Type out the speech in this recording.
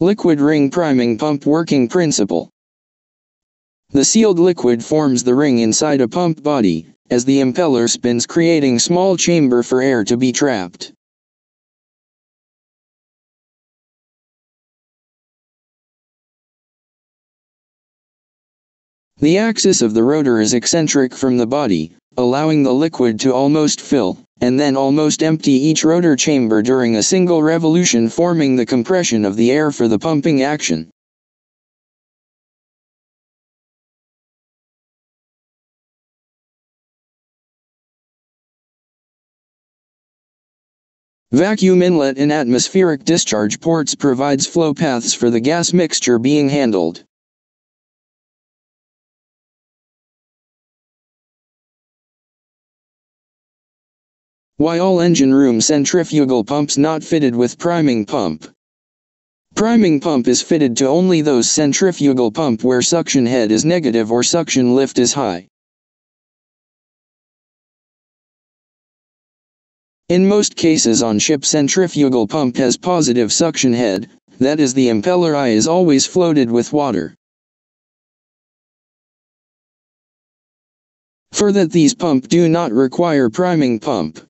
Liquid ring priming pump working principle. The sealed liquid forms the ring inside a pump body, as the impeller spins creating small chamber for air to be trapped. The axis of the rotor is eccentric from the body, allowing the liquid to almost fill, and then almost empty each rotor chamber during a single revolution forming the compression of the air for the pumping action. Vacuum inlet and atmospheric discharge ports provides flow paths for the gas mixture being handled. Why all engine room centrifugal pumps not fitted with priming pump? Priming pump is fitted to only those centrifugal pump where suction head is negative or suction lift is high. In most cases on ship centrifugal pump has positive suction head, that is the impeller eye is always floated with water. For that these pump do not require priming pump.